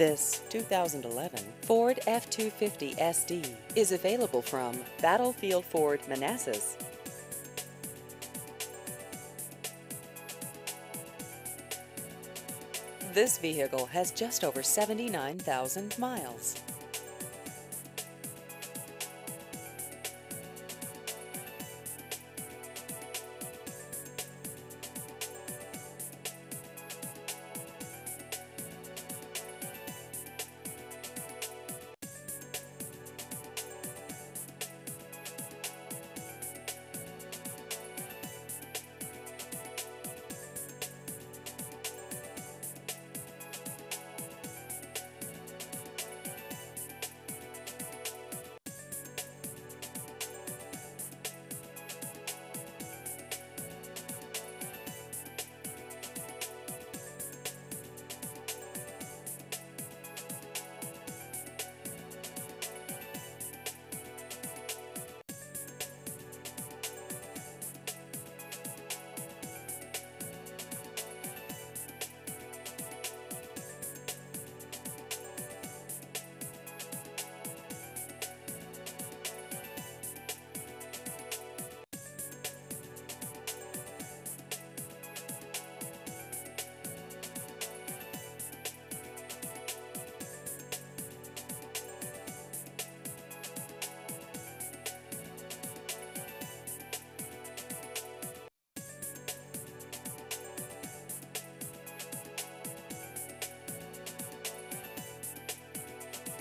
This 2011 Ford F-250 SD is available from Battlefield Ford Manassas. This vehicle has just over 79,000 miles.